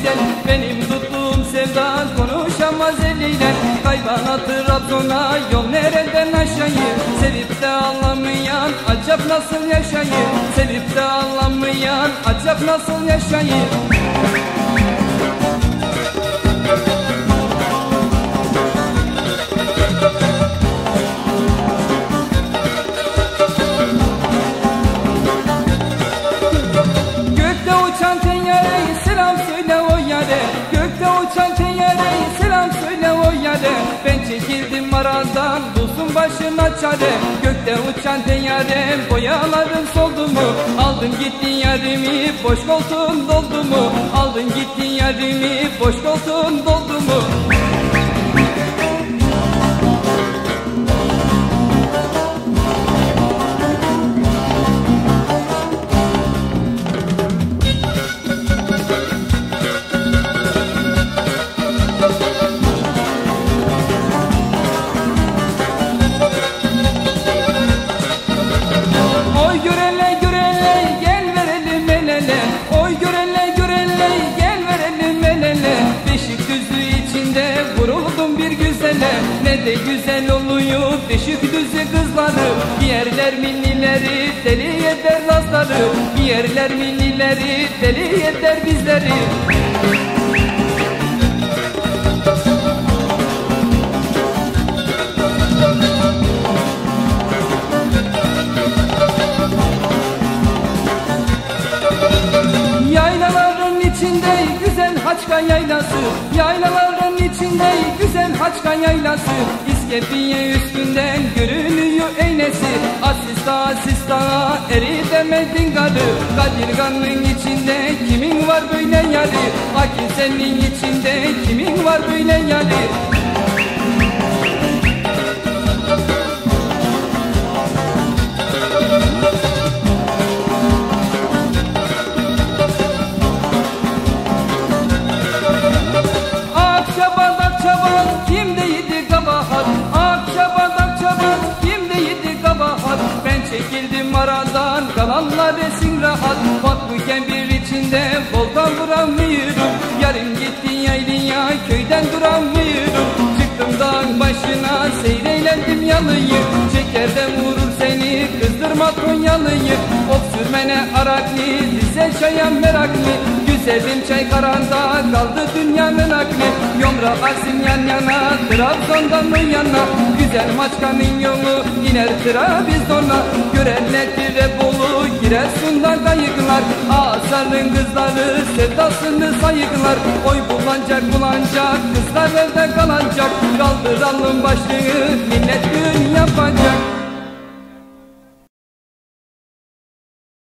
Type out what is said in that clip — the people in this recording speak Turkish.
eliyle Benim tuttuğum sevda konuşamaz eliyle. Kaybana Trabzon'a yol nereden aşağıyı Sevip de anlamayan acaba nasıl yaşayı Sevip de anlamayan acaba nasıl yaşayı uçan tenyere marazdan bulsun başına çare. Gökte uçan tenyare boyaların soldu mu? Aldın gittin yarimi boş koltuğun doldu mu? Aldın gittin yarimi boş koltuğun doldu mu gel verelim el Oy görele görele gel verelim el ele. Düzü içinde vuruldum bir güzele. Ne de güzel oluyor beşik düzü kızları. Giyerler millileri deli eder nazları. Giyerler millileri deli eder bizleri yaylası Yaylaların içinde güzel haçka yaylası İskepiye üstünden görünüyor eynesi. Asista asista eri demedin garı Kadirgan'ın içinde kimin var böyle yarı Akil senin içinde kimin var böyle yarı çekildim aradan kalanlar esin rahat. Bakmışken bir içinde voltan duramıyorum Yarın gittin yaylıya köyden duramıyorum Çıktım dağın başına seyreylendim yalıyı Şekerden vurur seni kızdırma Konyalıyı. Ok sürmene araklı dize çaya meraklı Güzelim çay karanda kaldı dünyanın aklı. Yomra Arsin yan yana Trabzon'dan mı yana Güzel maçkanın yolu iner Trabzon'a. Görenler Tirebolu Giresun'dan kayıklar. Asar'ın kızları sevdasını sayıklar. Oy bulanacak bulanacak kızlar evde kalacak Kaldıralım başlığı millet gün yapacak